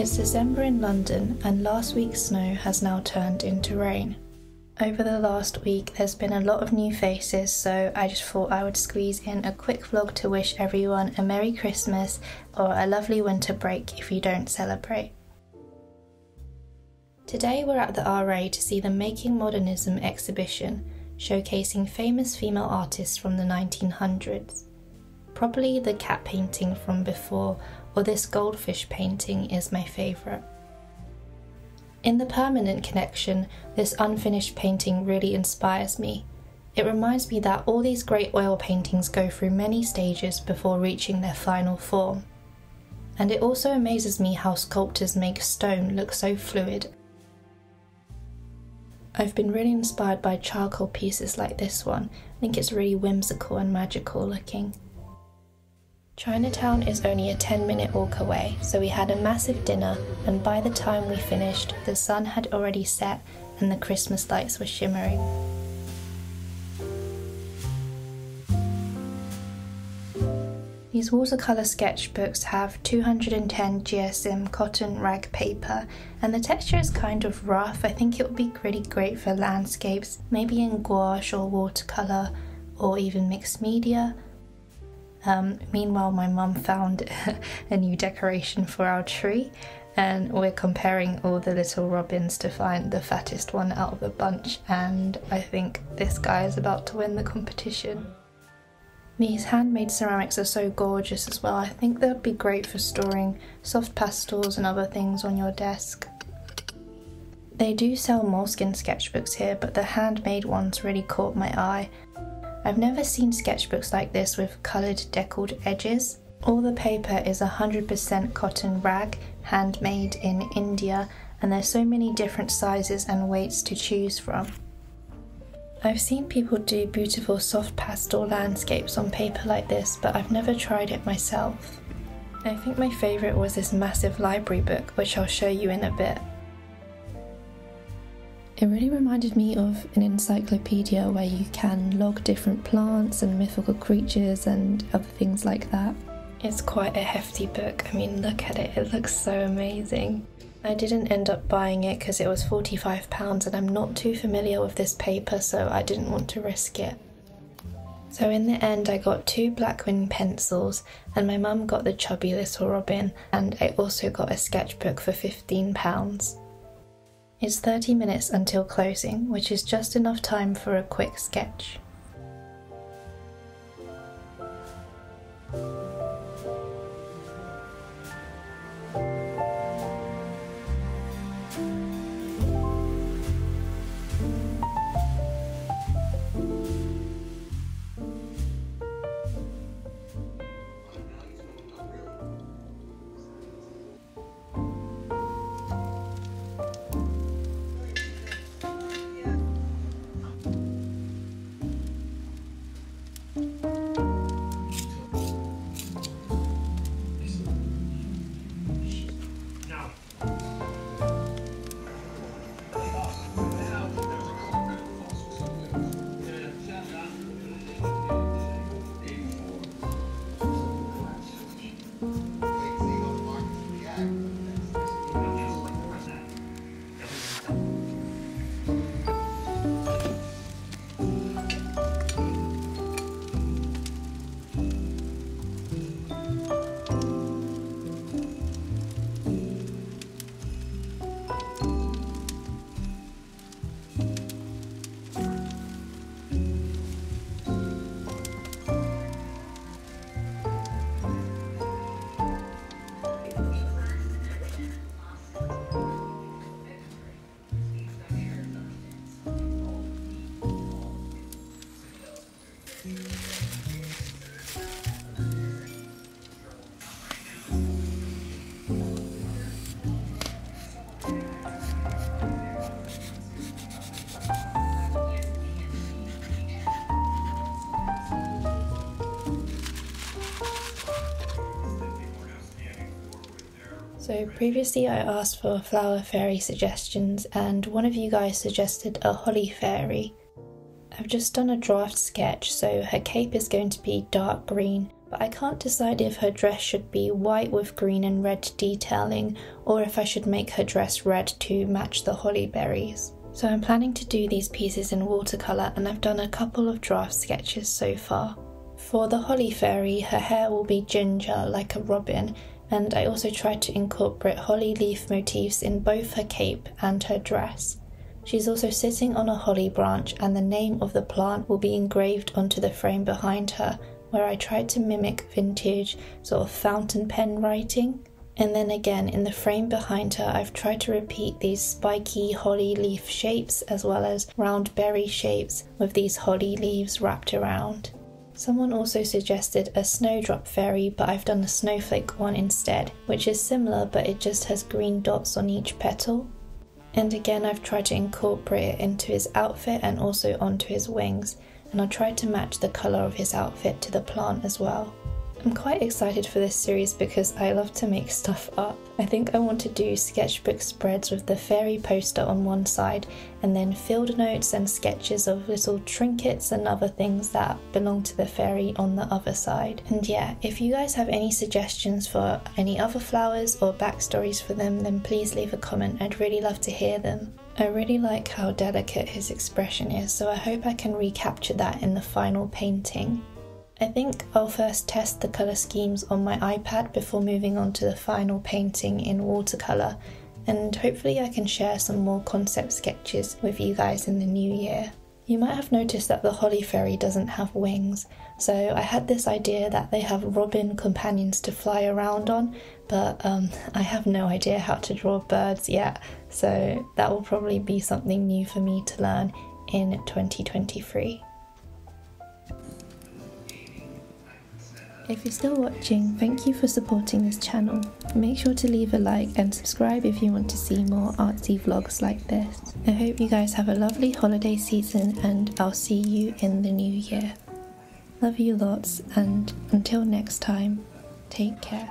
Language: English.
It's December in London, and last week's snow has now turned into rain. Over the last week, there's been a lot of new faces, so I just thought I would squeeze in a quick vlog to wish everyone a Merry Christmas or a lovely winter break if you don't celebrate. Today, we're at the RA to see the Making Modernism exhibition, showcasing famous female artists from the 1900s. Probably the cat painting from before or this goldfish painting is my favourite. In the permanent connection, this unfinished painting really inspires me. It reminds me that all these great oil paintings go through many stages before reaching their final form. And it also amazes me how sculptors make stone look so fluid. I've been really inspired by charcoal pieces like this one. I think it's really whimsical and magical looking. Chinatown is only a 10 minute walk away, so we had a massive dinner, and by the time we finished, the sun had already set and the Christmas lights were shimmering. These watercolour sketchbooks have 210 GSM cotton rag paper, and the texture is kind of rough. I think it would be really great for landscapes, maybe in gouache or watercolour, or even mixed media. Um, meanwhile, my mum found a new decoration for our tree, and we're comparing all the little robins to find the fattest one out of the bunch. And I think this guy is about to win the competition. These handmade ceramics are so gorgeous as well. I think they'd be great for storing soft pastels and other things on your desk. They do sell Moleskine sketchbooks here, but the handmade ones really caught my eye. I've never seen sketchbooks like this with coloured deckled edges. All the paper is 100% cotton rag, handmade in India, and there's so many different sizes and weights to choose from. I've seen people do beautiful soft pastel landscapes on paper like this, but I've never tried it myself. I think my favourite was this massive library book, which I'll show you in a bit. It really reminded me of an encyclopedia where you can log different plants and mythical creatures and other things like that. It's quite a hefty book. I mean, look at it, it looks so amazing. I didn't end up buying it because it was £45 and I'm not too familiar with this paper, so I didn't want to risk it. So in the end, I got two Blackwing pencils, and my mum got the chubby little robin, and I also got a sketchbook for £15. It's 30 minutes until closing, which is just enough time for a quick sketch. So, previously I asked for flower fairy suggestions, and one of you guys suggested a holly fairy. I've just done a draft sketch, so her cape is going to be dark green, but I can't decide if her dress should be white with green and red detailing, or if I should make her dress red to match the holly berries. So I'm planning to do these pieces in watercolour and I've done a couple of draft sketches so far. For the holly fairy, her hair will be ginger like a robin, and I also tried to incorporate holly leaf motifs in both her cape and her dress. She's also sitting on a holly branch, and the name of the plant will be engraved onto the frame behind her, where I tried to mimic vintage sort of fountain pen writing. And then again, in the frame behind her, I've tried to repeat these spiky holly leaf shapes as well as round berry shapes with these holly leaves wrapped around. Someone also suggested a snowdrop fairy, but I've done a snowflake one instead, which is similar but it just has green dots on each petal. And again, I've tried to incorporate it into his outfit and also onto his wings, and I tried to match the colour of his outfit to the plant as well. I'm quite excited for this series because I love to make stuff up. I think I want to do sketchbook spreads with the fairy poster on one side and then field notes and sketches of little trinkets and other things that belong to the fairy on the other side. And yeah, if you guys have any suggestions for any other flowers or backstories for them, then please leave a comment. I'd really love to hear them. I really like how delicate his expression is, so I hope I can recapture that in the final painting. I think I'll first test the colour schemes on my iPad before moving on to the final painting in watercolour and hopefully I can share some more concept sketches with you guys in the new year. You might have noticed that the Holly Fairy doesn't have wings, so I had this idea that they have robin companions to fly around on, but um, I have no idea how to draw birds yet, so that will probably be something new for me to learn in 2023. If you're still watching, thank you for supporting this channel. Make sure to leave a like and subscribe if you want to see more artsy vlogs like this. I hope you guys have a lovely holiday season and I'll see you in the new year. Love you lots and until next time, take care.